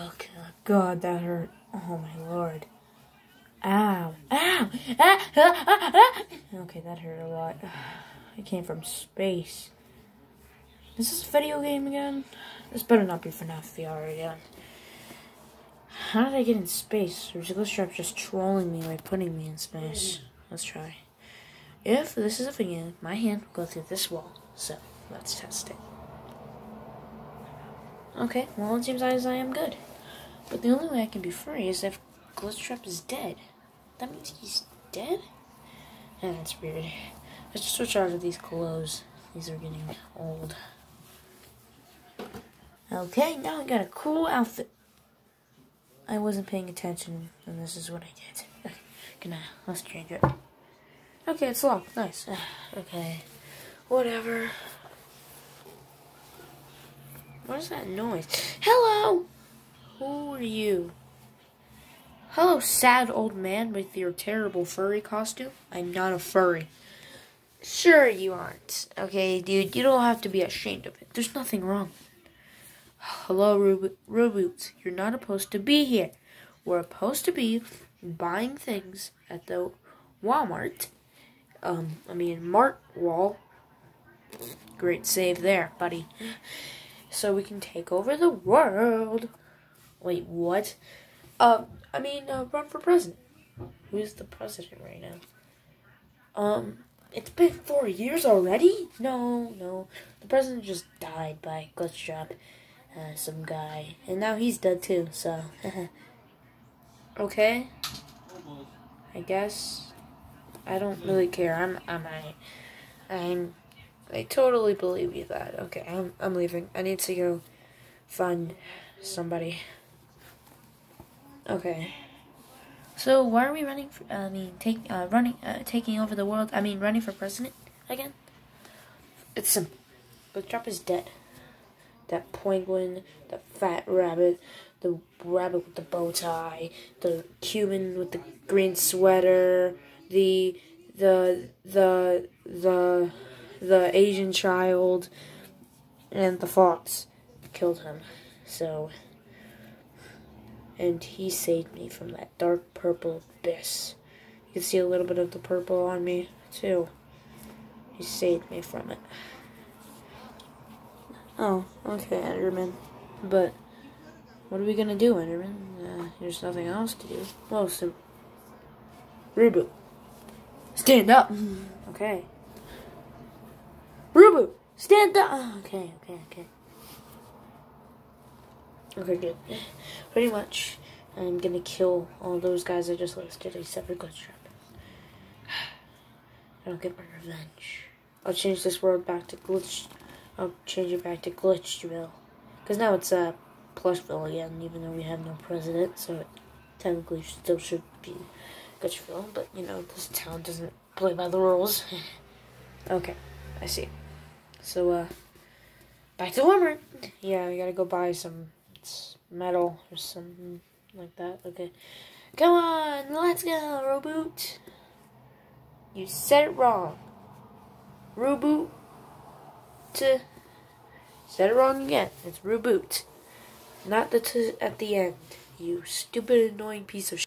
Oh God, that hurt. Oh my lord. Ow. Ow. Ah, ah, ah. Okay, that hurt a lot. It came from space. This is this a video game again? This better not be FNAF VR again. How did I get in space? Or is just trolling me by putting me in space? Let's try. If this is a video, my hand will go through this wall. So, let's test it. Okay, well it seems as I am good. But the only way I can be free is if Glitchtrap is dead. That means he's dead? That's weird. Let's just switch out of these clothes. These are getting old. Okay, now I got a cool outfit. I wasn't paying attention, and this is what I did. Okay, gonna, let's change it. Okay, it's locked. Nice. Okay, whatever. What is that noise? Hello! Who are you? Hello, sad old man with your terrible furry costume. I'm not a furry. Sure you aren't. Okay, dude, you don't have to be ashamed of it. There's nothing wrong. Hello, Reboot. You're not supposed to be here. We're supposed to be buying things at the Walmart. Um, I mean, Mart Wall. Great save there, buddy. So we can take over the world. Wait, what? Um, I mean, uh, run for president. Who's the president right now? Um, it's been four years already? No, no. The president just died by Glitchtrap, uh, some guy. And now he's dead too, so. okay. I guess. I don't really care. I'm, I'm, I, I'm, I totally believe you that. Okay, I'm, I'm leaving. I need to go find somebody. Okay. So why are we running? For, I mean, take uh, running, uh, taking over the world. I mean, running for president again. It's simple. Trump is dead. That penguin, the fat rabbit, the rabbit with the bow tie, the Cuban with the green sweater, the the the the the Asian child, and the fox killed him. So and he saved me from that dark purple abyss. You can see a little bit of the purple on me, too. He saved me from it. Oh, okay, Enderman. But, what are we gonna do, Enderman? Uh, there's nothing else to do. Well, some... Reboot. Stand up! Okay. Reboot! Stand up! Okay, okay, okay. Okay, good. Pretty much, I'm gonna kill all those guys I just listed except for Glitchtrap. I don't get my revenge. I'll change this world back to Glitch. I'll change it back to Glitchville. Because now it's uh, Plushville again, even though we have no president, so it technically still should be Glitchville. But, you know, this town doesn't play by the rules. okay, I see. So, uh, back to Walmart. Yeah, we gotta go buy some metal or something like that. Okay. Come on, let's go, Reboot. You said it wrong. Reboot to said it wrong again. It's reboot. Not the t at the end. You stupid annoying piece of